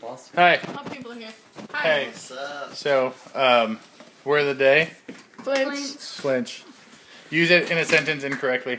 Boston. Hi. Oh, people in here. Hi. Hey. What's up? So, um, word of the day: Flinch. flinch. Use it in a sentence incorrectly.